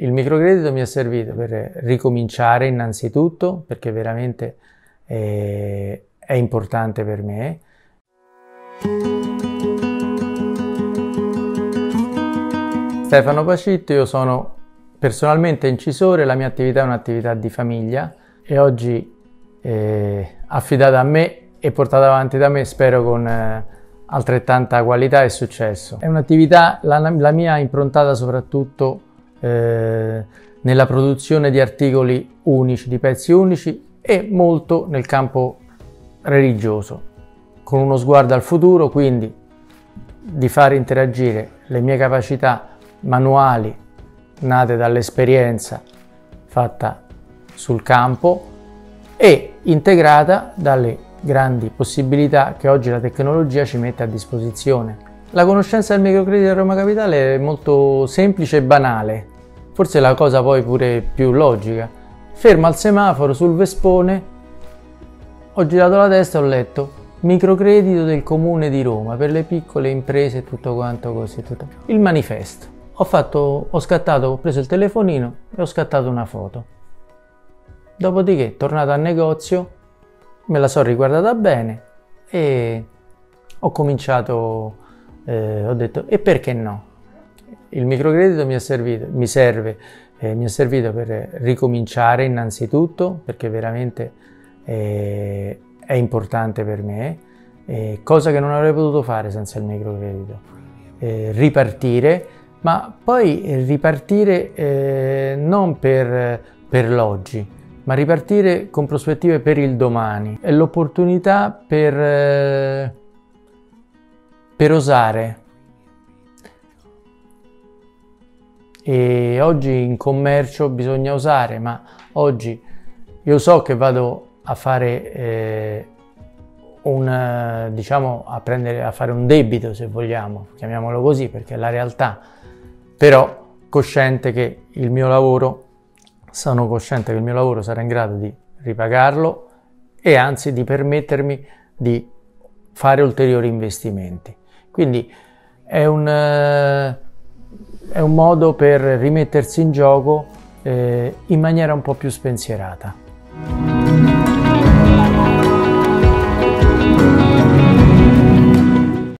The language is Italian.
Il microcredito mi è servito per ricominciare innanzitutto, perché veramente è, è importante per me. Stefano Pacitto, io sono personalmente incisore, la mia attività è un'attività di famiglia e oggi è affidata a me e portata avanti da me, spero con eh, altrettanta qualità e successo. È un'attività, la, la mia, improntata soprattutto eh, nella produzione di articoli unici, di pezzi unici e molto nel campo religioso, con uno sguardo al futuro, quindi di far interagire le mie capacità manuali nate dall'esperienza fatta sul campo e integrata dalle grandi possibilità che oggi la tecnologia ci mette a disposizione. La conoscenza del microcredito a Roma Capitale è molto semplice e banale, forse la cosa poi pure più logica. Fermo al semaforo sul Vespone, ho girato la testa e ho letto microcredito del comune di Roma per le piccole imprese e tutto quanto così. Tutto. Il manifesto. Ho, fatto, ho scattato, ho preso il telefonino e ho scattato una foto. Dopodiché, tornato al negozio, me la sono riguardata bene e ho cominciato, eh, ho detto, e perché no? Il microcredito mi, servito, mi serve, eh, mi è servito per ricominciare innanzitutto, perché veramente eh, è importante per me, eh, cosa che non avrei potuto fare senza il microcredito. Eh, ripartire, ma poi ripartire eh, non per, per l'oggi, ma ripartire con prospettive per il domani. È l'opportunità per, per osare. E oggi in commercio bisogna osare, ma oggi io so che vado a fare eh, un, diciamo, a, prendere, a fare un debito, se vogliamo, chiamiamolo così, perché è la realtà, però cosciente che il mio lavoro sono cosciente che il mio lavoro sarà in grado di ripagarlo e anzi di permettermi di fare ulteriori investimenti. Quindi è un, eh, è un modo per rimettersi in gioco eh, in maniera un po' più spensierata.